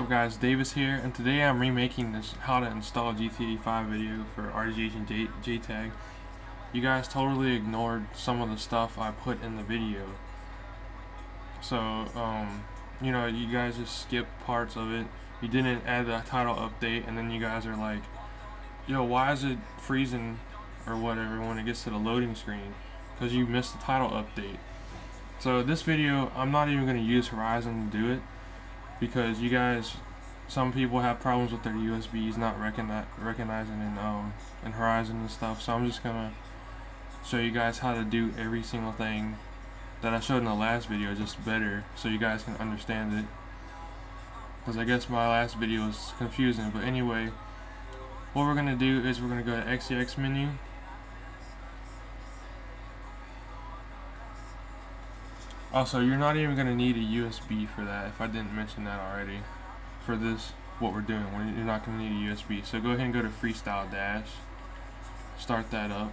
up guys, Davis here, and today I'm remaking this how to install GTA 5 video for RTGH and J JTAG. You guys totally ignored some of the stuff I put in the video. So, um, you know, you guys just skipped parts of it. You didn't add the title update, and then you guys are like, yo, why is it freezing or whatever when it gets to the loading screen? Because you missed the title update. So this video, I'm not even going to use Horizon to do it because you guys some people have problems with their USBs not recogni recognizing in um Horizon and stuff. So I'm just gonna show you guys how to do every single thing that I showed in the last video just better so you guys can understand it. Because I guess my last video was confusing but anyway what we're gonna do is we're gonna go to XEX menu Also, you're not even going to need a USB for that, if I didn't mention that already. For this, what we're doing, you're not going to need a USB. So go ahead and go to Freestyle Dash. Start that up.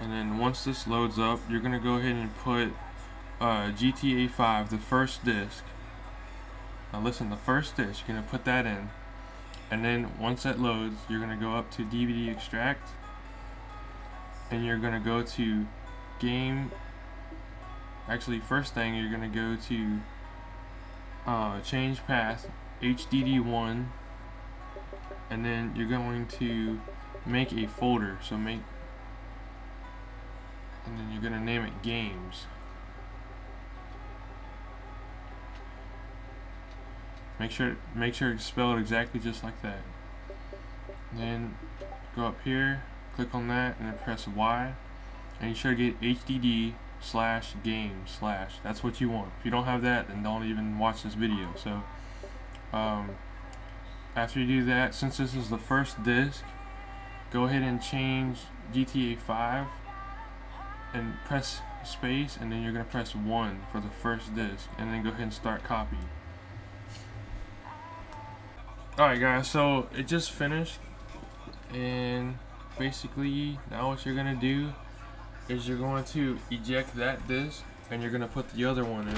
And then once this loads up, you're going to go ahead and put uh, GTA 5, the first disc. Now listen, the first disc, you're going to put that in and then once that loads you're gonna go up to DVD extract. And you're gonna go to game actually first thing you're gonna go to uh, change path HDD1 and then you're going to make a folder. So make and then you're gonna name it games Make sure make sure it's spelled exactly just like that. Then go up here, click on that, and then press Y. And you should get HDD slash game slash. That's what you want. If you don't have that, then don't even watch this video. So um, after you do that, since this is the first disc, go ahead and change GTA 5 and press space and then you're going to press 1 for the first disc and then go ahead and start copying. Alright guys, so it just finished and basically now what you're gonna do is you're going to eject that disc and you're gonna put the other one in.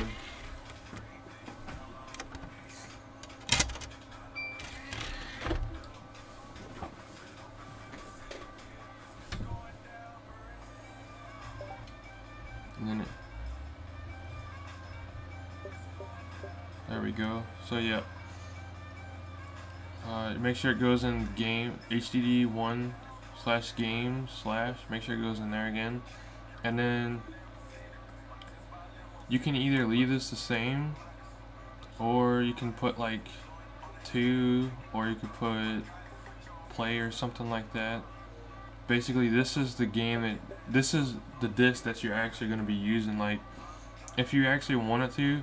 And then it, there we go. So yeah, uh, make sure it goes in game HDD1 slash game slash. Make sure it goes in there again. And then you can either leave this the same or you can put like two or you could put play or something like that. Basically this is the game that this is the disc that you're actually going to be using like if you actually wanted to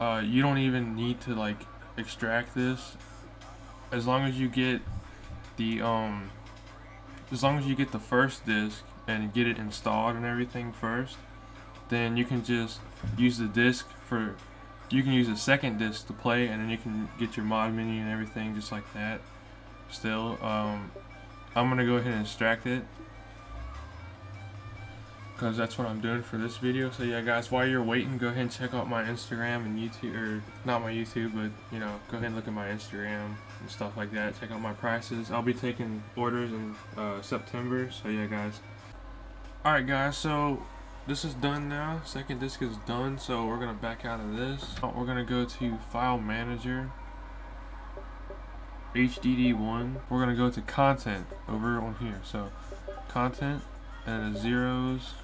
uh, you don't even need to like extract this as long as you get the um as long as you get the first disc and get it installed and everything first then you can just use the disc for you can use a second disc to play and then you can get your mod menu and everything just like that. Still um, I'm gonna go ahead and extract it because that's what I'm doing for this video. So yeah guys, while you're waiting, go ahead and check out my Instagram and YouTube, or not my YouTube, but you know, go ahead and look at my Instagram and stuff like that. Check out my prices. I'll be taking orders in uh, September, so yeah guys. Alright guys, so this is done now. Second disc is done, so we're gonna back out of this. We're gonna go to File Manager. HDD1. We're gonna go to content over on here. So content and zeros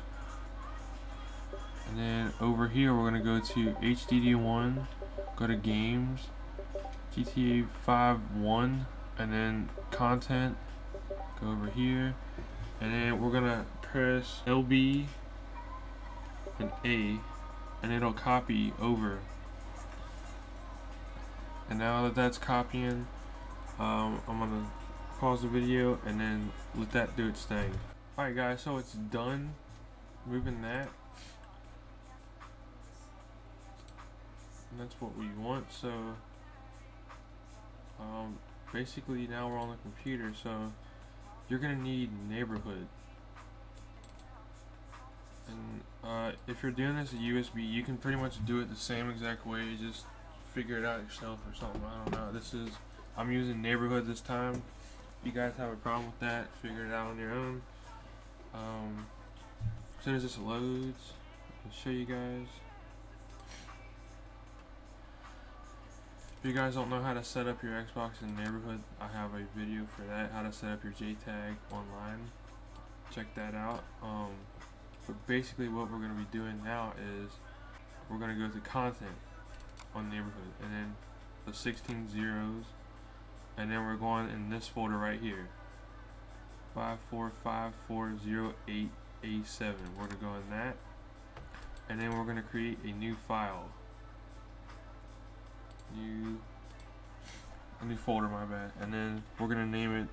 and then over here we're gonna go to HDD1 go to games GTA 5 1 and then content go over here. And then we're gonna press LB and A and it'll copy over. And now that that's copying um, I'm gonna pause the video and then let that do its thing. Alright guys so it's done. Moving that and that's what we want so um, basically now we're on the computer so you're gonna need neighborhood And uh, if you're doing this a USB, you can pretty much do it the same exact way. Just figure it out yourself or something. I don't know. This is I'm using neighborhood this time. If you guys have a problem with that, figure it out on your own. Um, as soon as this loads, I'll show you guys. You guys don't know how to set up your Xbox in neighborhood, I have a video for that, how to set up your JTAG online. Check that out. Um, but basically what we're going to be doing now is we're going to go to content on neighborhood and then the 16 zeros and then we're going in this folder right here 545408A7 we're going to go in that and then we're going to create a new file new a new folder my bad. And then we're to name it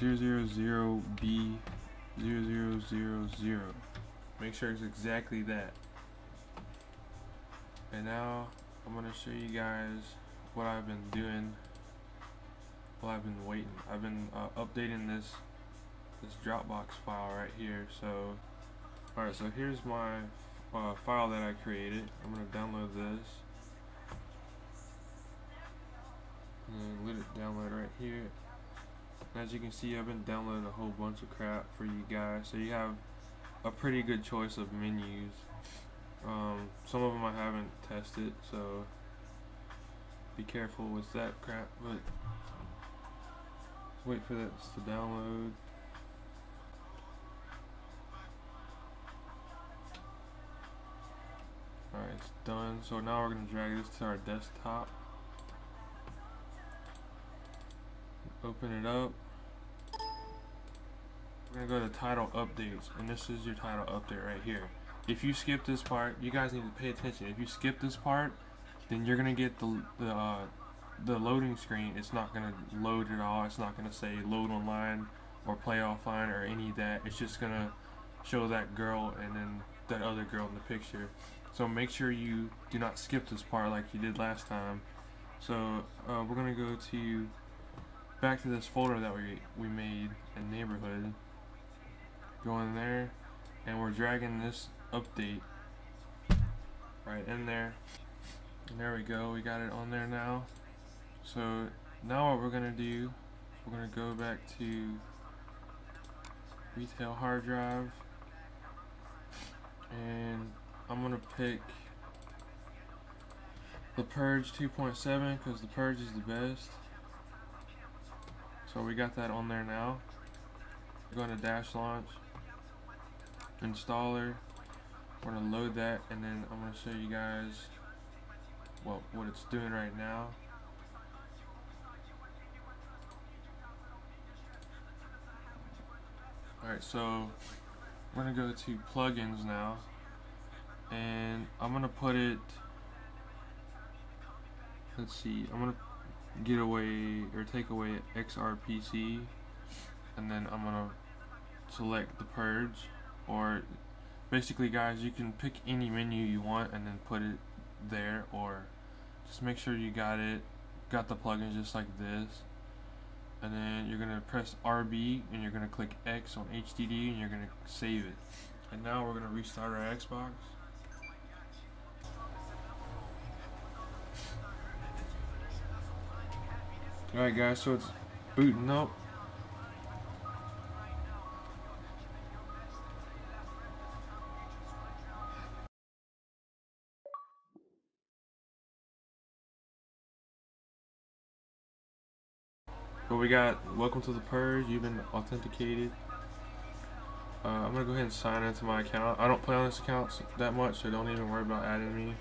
000B 0000 make sure it's exactly that. And now I'm to show you guys what I've been doing while I've been waiting I've been uh, updating this this Dropbox file right here. So alright so here's my uh, file that I created. I'm to download this and let it download right here. As you can see I've been downloading a whole bunch of crap for you guys so you have a pretty good choice of menus. Um, some of them I haven't tested so be careful with that crap but wait for this to download. Alright it's done. So now we're gonna drag this to our desktop open it up. We're gonna go to title updates and this is your title update right here. If you skip this part you guys need to pay attention. If you skip this part then you're gonna get the the, uh, the loading screen. It's not gonna load at all. It's not gonna say load online or play offline or any of that. It's just gonna show that girl and then that other girl in the picture. So make sure you do not skip this part like you did last time. So uh, we're gonna go to back to this folder that we we made in neighborhood. Go in there and we're dragging this update right in there. And there we go we got it on there now. So now what we're gonna do we're gonna go back to retail hard drive. And I'm gonna pick the purge 2.7 because the purge is the best so we got that on there now we're going to dash launch installer. We're gonna load that and then I'm gonna show you guys what what it's doing right now. Alright, so we're gonna go to plugins now and I'm gonna put it let's see I'm gonna get away or take away XRPC and then I'm gonna select the purge or basically guys you can pick any menu you want and then put it there or just make sure you got it got the plugins just like this. And then you're gonna press RB and you're gonna click X on HDD and you're gonna save it. And now we're gonna restart our Xbox alright guys so it's booting up But we got welcome to the purge. You've been authenticated. Uh, I'm gonna go ahead and sign into my account. I don't play on this account that much, so don't even worry about adding me.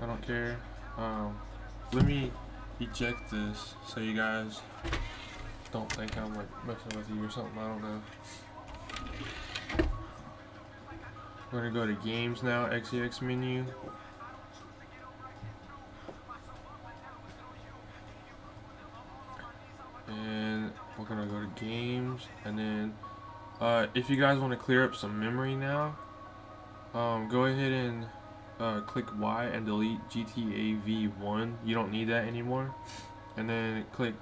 I don't care. Um, let me eject this so you guys don't think I'm like messing with you or something. I don't know. We're gonna go to games now, XEX menu. And we're gonna go to games and then uh, if you guys want to clear up some memory now um, go ahead and uh, click Y and delete GTA V1 you don't need that anymore and then click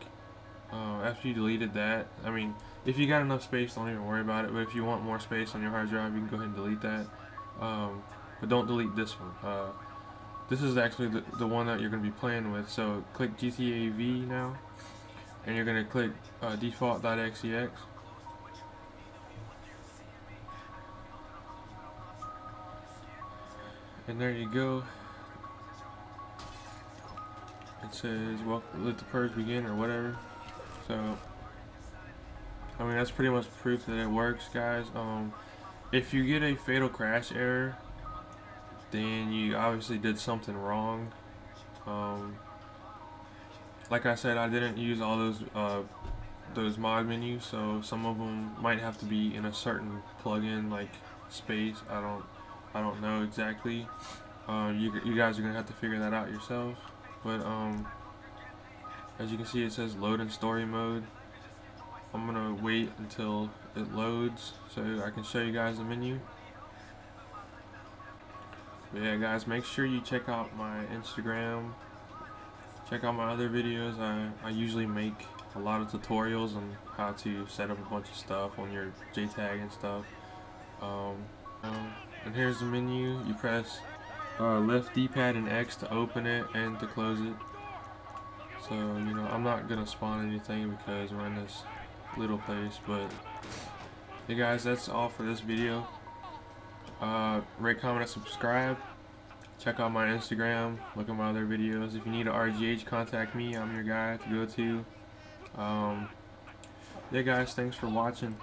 uh, after you deleted that, I mean, if you got enough space, don't even worry about it. But if you want more space on your hard drive, you can go ahead and delete that. Um, but don't delete this one. Uh, this is actually the, the one that you're going to be playing with. So click GTA V now, and you're going to click uh, default.xex. And there you go. It says, well, let the purge begin or whatever. So, I mean, that's pretty much proof that it works, guys. Um, if you get a fatal crash error, then you obviously did something wrong. Um, like I said, I didn't use all those uh, those mod menus, so some of them might have to be in a certain plugin like space. I don't I don't know exactly. Uh, you you guys are gonna have to figure that out yourself. But um, as you can see, it says load in story mode. I'm gonna wait until it loads so I can show you guys the menu. But yeah guys, make sure you check out my Instagram. Check out my other videos. I, I usually make a lot of tutorials on how to set up a bunch of stuff on your JTAG and stuff. Um, um, and here's the menu. You press uh, left D-pad and X to open it and to close it. So, you know, I'm not going to spawn anything because we're in this little place, but hey guys, that's all for this video. Uh, rate, comment, and subscribe. Check out my Instagram, look at my other videos. If you need an RGH, contact me. I'm your guy to go to. Um, yeah guys, thanks for watching.